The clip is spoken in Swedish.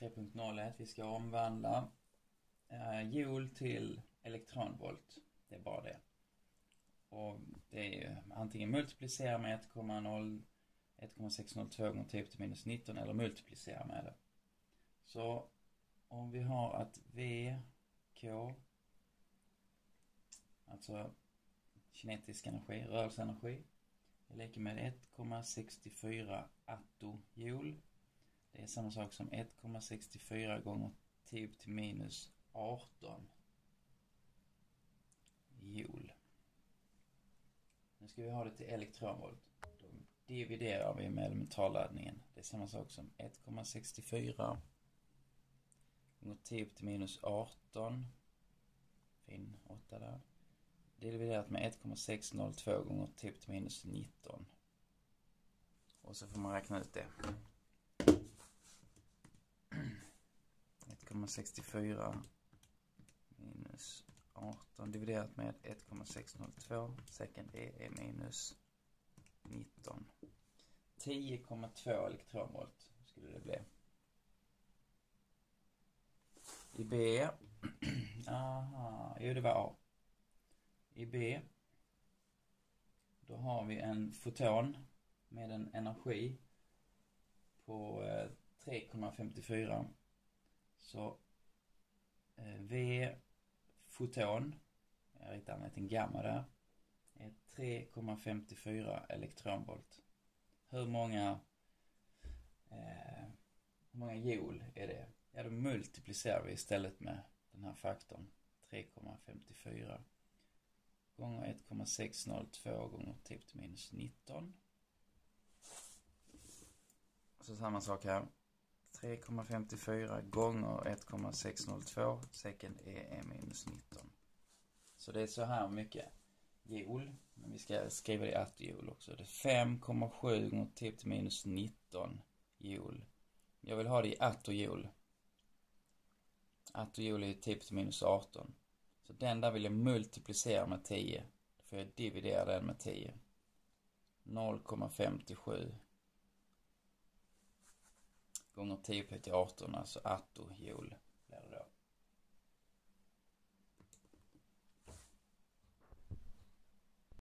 3.01. Vi ska omvandla eh, joule till elektronvolt. Det är bara det. Och det är ju antingen multiplicera med 1,0 1,602 gånger 10 till minus 19 eller multiplicera med det. Så om vi har att VK, alltså kinetisk energi, rörelseenergi, är lika med 1,64 attojoule. Det är samma sak som 1,64 gånger 10 till minus 18 joule. Nu ska vi ha det till elektronvolt. Då dividerar vi med elementarladdningen. Det är samma sak som 1,64 gånger 10 till minus 18. Fin 8 där. Dividerat med 1,602 gånger 10 till minus 19. Och så får man räkna ut det. 1,64 minus 18 dividerat med 1,602. Second E är minus 19. 10,2 elektronvolt skulle det bli. I B, aha, jo det var A. I B, då har vi en foton med en energi på eh, 3,54. Så eh, V foton, jag ritar en liten gamma där, är 3,54 elektronvolt. Hur många, eh, hur många joule är det? Ja, då multiplicerar vi istället med den här faktorn, 3,54 gånger 1,602 gånger 10 till minus 19. Så samma sak här. 3,54 gånger 1,602 second E är minus 19. Så det är så här mycket joule. Men vi ska skriva det i attojoule också. Det är 5,7 gånger 10 till minus 19 joule. Jag vill ha det i attojoule. Attojoule är 10 till minus 18. Så den där vill jag multiplicera med 10. Då får jag dividera den med 10. 0,57 gånger 10 på till 18, alltså attohjul.